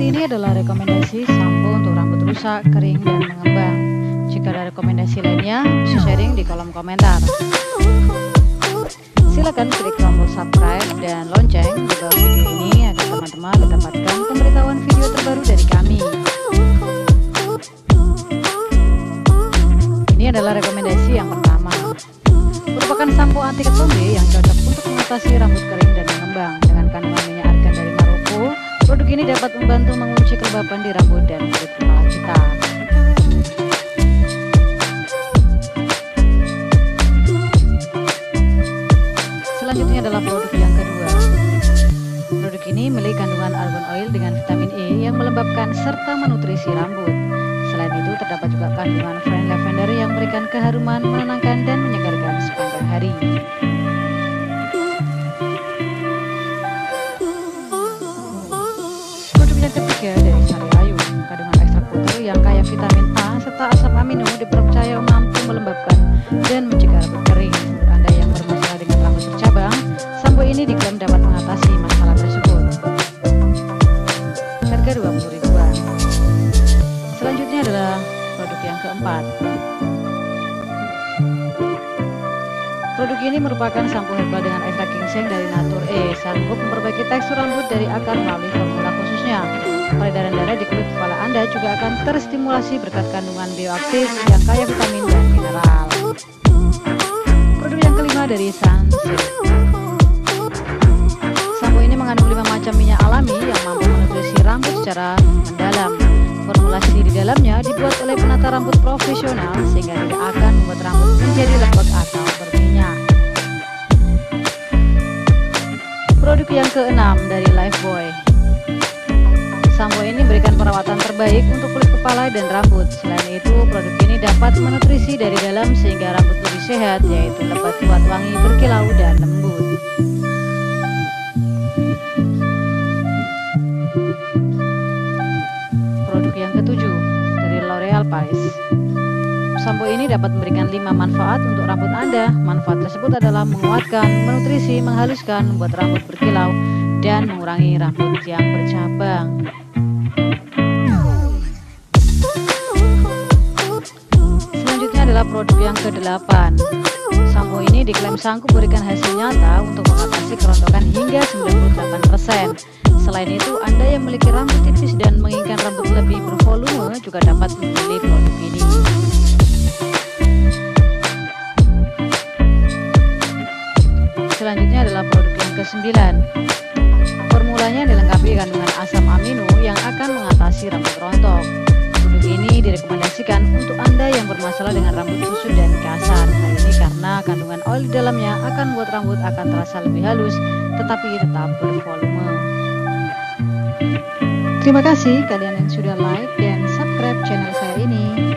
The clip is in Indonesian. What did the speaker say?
Seperti ini adalah rekomendasi sampo untuk rambut rusak, kering, dan mengembang. Jika ada rekomendasi lainnya, bisa sharing di kolom komentar. Silakan klik tombol subscribe dan lonceng di bawah video ini agar teman-teman mendapatkan pemberitahuan video terbaru dari kami. Ini adalah rekomendasi yang pertama. Merupakan sampo anti ketombe yang cocok untuk mengatasi rambut kering dan mengembang dengan kandungan Produk ini dapat membantu mengunci kelembapan di rambut dan kulit kepala kita. Selanjutnya adalah produk yang kedua. Produk ini memiliki kandungan argan oil dengan vitamin E yang melembabkan serta menutrisi rambut. Selain itu terdapat juga kandungan friend lavender yang memberikan keharuman, menenangkan dan menyegarkan sepanjang hari. Yang kaya vitamin A serta asam amino dipercaya mampu melembabkan dan mencegah rambut kering. Anda yang bermasalah dengan rambut bercabang, sampo ini diklaim dapat mengatasi masalah tersebut. Harga 20 ribuan. Selanjutnya adalah produk yang keempat. Produk ini merupakan sampo herbal dengan ekstrak ginseng dari Natur E, sanggup memperbaiki tekstur rambut dari akar melalui formula khususnya. Peredaran darah di kulit kepala Anda juga akan terstimulasi berkat kandungan bioaktif yang kaya vitamin dan mineral. Produk yang kelima dari Sunsilk. Sampo ini mengandung lima macam minyak alami yang mampu menutrisi rambut secara mendalam. Formulasi di dalamnya dibuat oleh penata rambut profesional sehingga tidak akan membuat rambut menjadi lembek atau berminyak. Produk yang keenam dari Lifebuoy. Perawatan terbaik untuk kulit kepala dan rambut. Selain itu, produk ini dapat menutrisi dari dalam sehingga rambut lebih sehat, yaitu lebat kuat wangi, berkilau, dan lembut. Produk yang ketujuh dari L'Oreal Paris. Sampo ini dapat memberikan 5 manfaat untuk rambut Anda. Manfaat tersebut adalah menguatkan, menutrisi, menghaluskan, membuat rambut berkilau, dan mengurangi rambut yang bercabang. Produk yang ke-8. Sampo ini diklaim sanggup berikan hasil nyata untuk mengatasi kerontokan hingga 98%. Selain itu, Anda yang memiliki rambut tipis dan menginginkan rambut lebih bervolume juga dapat memilih produk ini. Selanjutnya adalah produk yang ke-9. Formulanya dilengkapi kandungan asam amino yang akan mengatasi rambut rontok. Direkomendasikan untuk Anda yang bermasalah dengan rambut kusut dan kasar. Hal ini karena kandungan oil di dalamnya akan membuat rambut akan terasa lebih halus, tetapi tetap bervolume. Terima kasih kalian yang sudah like dan subscribe channel saya ini.